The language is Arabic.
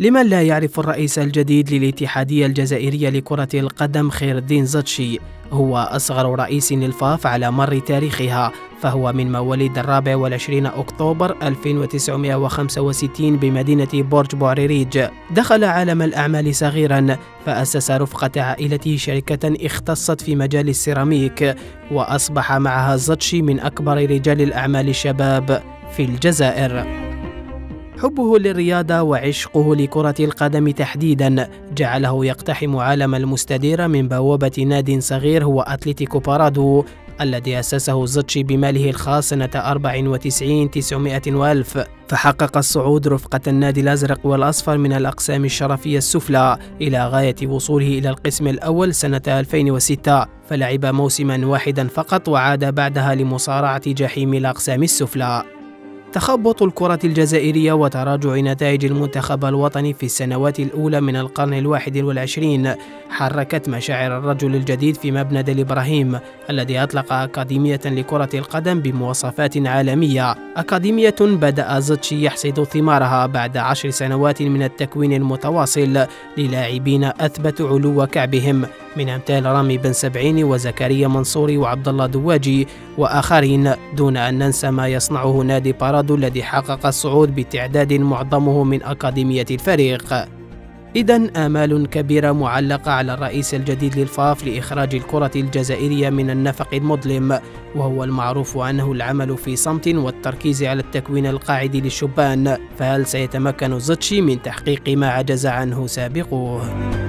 لمن لا يعرف الرئيس الجديد للاتحادية الجزائرية لكرة القدم خير الدين زتشي هو أصغر رئيس للفاف على مر تاريخها فهو من مواليد الرابع والعشرين أكتوبر 1965 بمدينة برج بوعريريج دخل عالم الأعمال صغيرا فأسس رفقة عائلته شركة اختصت في مجال السيراميك وأصبح معها زتشي من أكبر رجال الأعمال الشباب. في الجزائر. حبه للرياضة وعشقه لكرة القدم تحديدا. جعله يقتحم عالم المستدير من بوابة ناد صغير هو أتلتيكو بارادو الذي أسسه زتشي بماله الخاص سنة 94 900 وألف. فحقق الصعود رفقة النادي الأزرق والأصفر من الأقسام الشرفية السفلى إلى غاية وصوله إلى القسم الأول سنة 2006 فلعب موسما واحدا فقط وعاد بعدها لمصارعة جحيم الأقسام السفلى. تخبط الكرة الجزائرية وتراجع نتائج المنتخب الوطني في السنوات الأولى من القرن الواحد والعشرين. حركت مشاعر الرجل الجديد في مبنى دل إبراهيم الذي أطلق أكاديمية لكرة القدم بمواصفات عالمية. أكاديمية بدأ زتشي يحصد ثمارها بعد عشر سنوات من التكوين المتواصل للاعبين أثبتوا علو كعبهم. من أمثال رامي بن سبعين وزكريا منصوري وعبد الله دواجي وآخرين دون أن ننسى ما يصنعه نادي بارادو الذي حقق الصعود بتعداد معظمه من أكاديمية الفريق إذا آمال كبيرة معلقة على الرئيس الجديد للفاف لإخراج الكرة الجزائرية من النفق المظلم وهو المعروف عنه العمل في صمت والتركيز على التكوين القاعد للشبان فهل سيتمكن زتشي من تحقيق ما عجز عنه سابقوه؟